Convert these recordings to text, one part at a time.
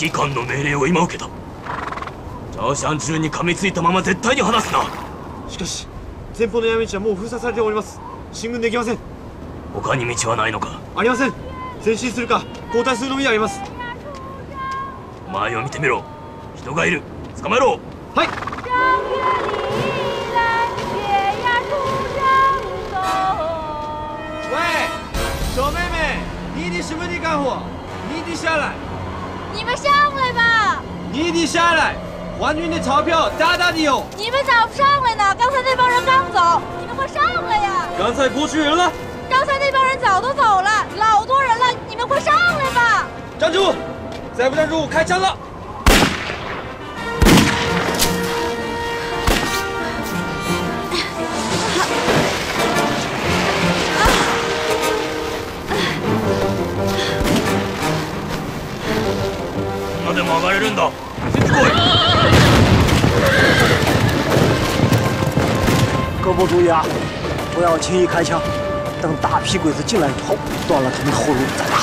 揮官の命令を今受けた。ジャオシャン中に噛みついたまま絶対に離すな。しかし前方の山道はもう封鎖されております。進軍できません。他に道はないのか？ありません。前進するか後退するのみであります。前を見てみろ。人がいる。捕まえろ。はい。喂小妹妹你的什么地干活你的下来你们上来吧。你的下来皇军的钞票大大的有你们咋不上来呢刚才那帮人刚走。你们快上来呀。刚才过去人了。刚才那帮人早都走了老多人了你们快上来吧。站住再不站住我开枪了まで曲がれるんだ出てこい各部注意啊，不要轻易开枪，等大批鬼子进来以后，断了他们的后路再打。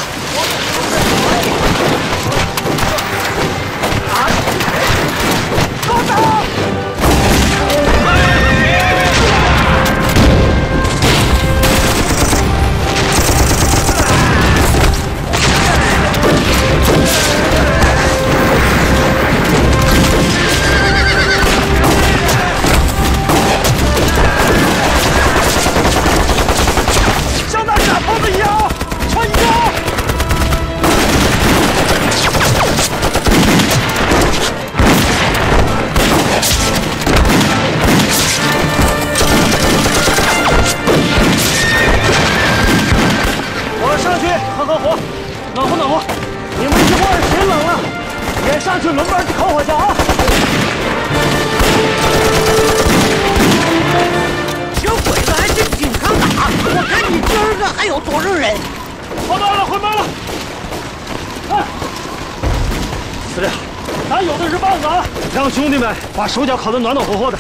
咱有的是棒子啊！让兄弟们把手脚烤得暖暖和和的，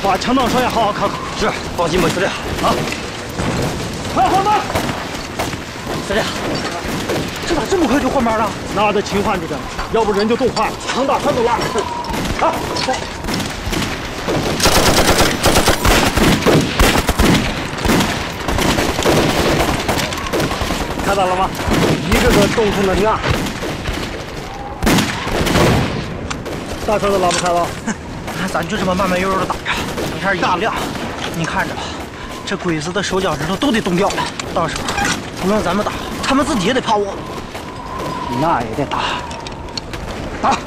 把枪膛栓也好好烤烤。是，放心吧，司令。啊，快换班！司令，这咋这么快就换班了？那得勤换着点，要不人就冻坏了，枪打穿都烂了。啊，走。看到了吗？一个个冻成了样。大车都拉不开了，咱就这么慢慢悠悠的打着，等天一大亮，你看着吧，这鬼子的手脚趾头都得冻掉了。到时候不让咱们打，他们自己也得怕我。那也得打，打！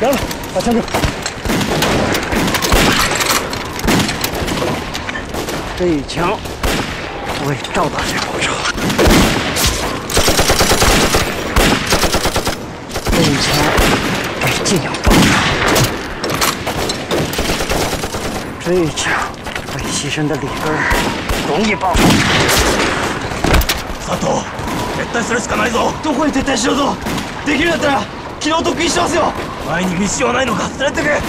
凉了，把枪给我。这一枪为赵大姐报仇，这一枪给晋阳报仇，这一枪为牺牲的里根儿容易报仇。佐藤絶対するしかないぞどこに撤退しようぞできるんだったら昨日特訓してますよ前に道はないのか連れてけはい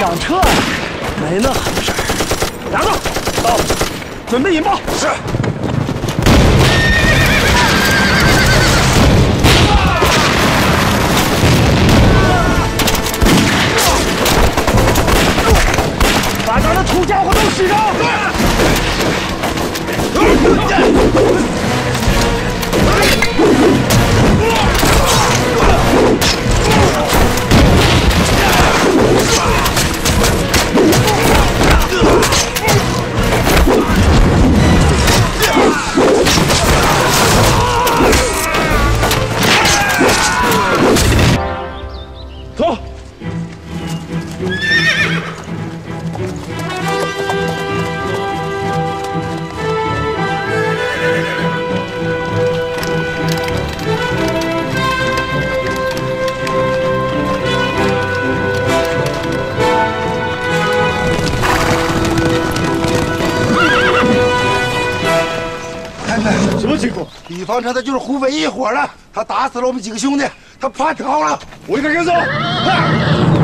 想撤呀？没那狠事儿。两个到，准备引爆。是。 刚才他就是胡匪一伙的，他打死了我们几个兄弟，他叛逃了。我一个人走。快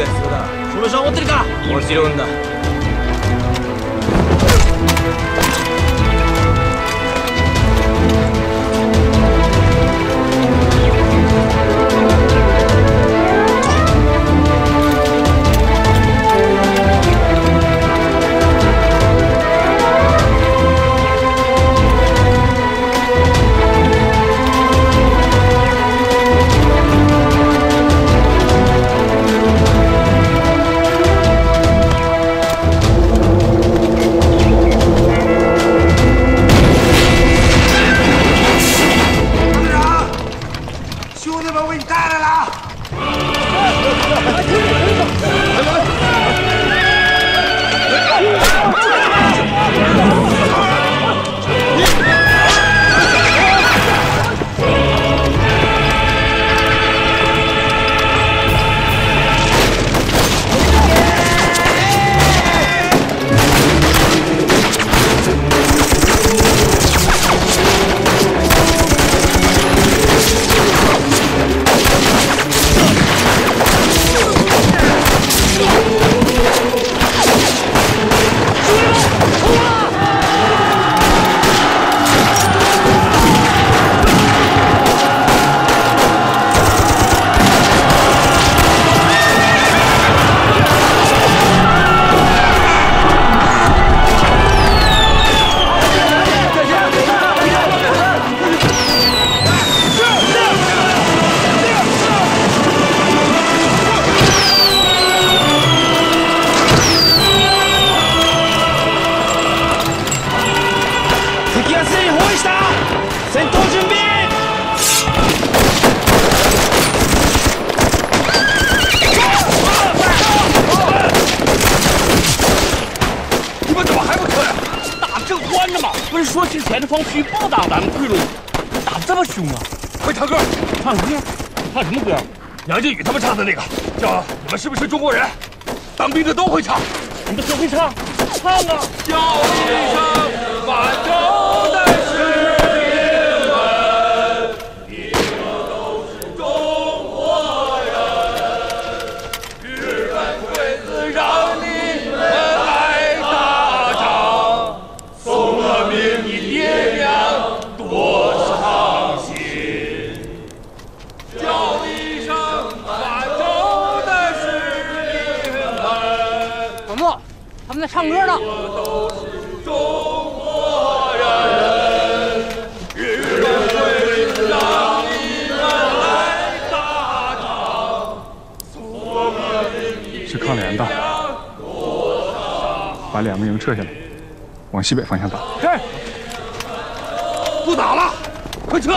が必要だ。その車持ってるか。もちろんだ。是说去前方区不打咱们退路，打这么凶啊？快唱歌，唱歌，唱什么歌？杨靖宇他们唱的那个，叫你们是不是中国人？当兵的都会唱，你们都会唱，唱啊！叫一声满洲在唱歌呢。都是中国人。日本鬼子让你们来打仗，送了命，是抗联的，把两个营撤下来，往西北方向打。不打了，快撤！